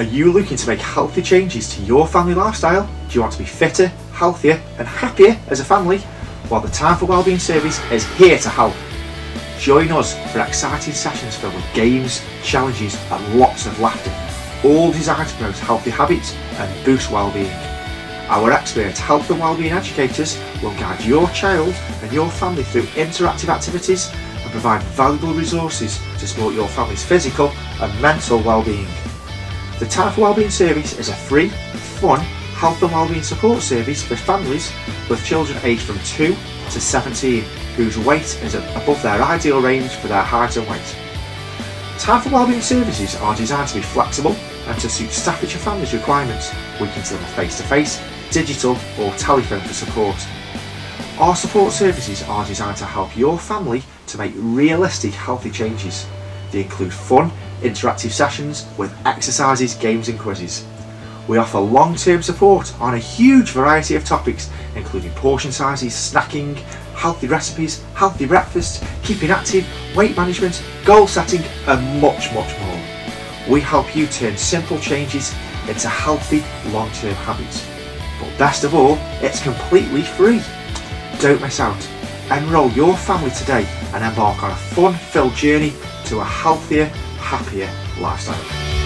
Are you looking to make healthy changes to your family lifestyle? Do you want to be fitter, healthier and happier as a family? Well, the Time for Wellbeing service is here to help. Join us for exciting sessions filled with games, challenges and lots of laughter, all designed to promote healthy habits and boost wellbeing. Our expert health and wellbeing educators will guide your child and your family through interactive activities and provide valuable resources to support your family's physical and mental wellbeing. The for Wellbeing service is a free, fun, health and wellbeing support service for families with children aged from 2 to 17 whose weight is above their ideal range for their height and weight. For Wellbeing services are designed to be flexible and to suit Staffordshire families' requirements. We can deliver face-to-face, digital or telephone for support. Our support services are designed to help your family to make realistic healthy changes. They include fun, interactive sessions with exercises, games and quizzes. We offer long-term support on a huge variety of topics including portion sizes, snacking, healthy recipes, healthy breakfast, keeping active, weight management, goal setting and much much more. We help you turn simple changes into healthy long-term habits. But best of all, it's completely free. Don't miss out. Enrol your family today and embark on a fun-filled journey to a healthier, happier lifestyle.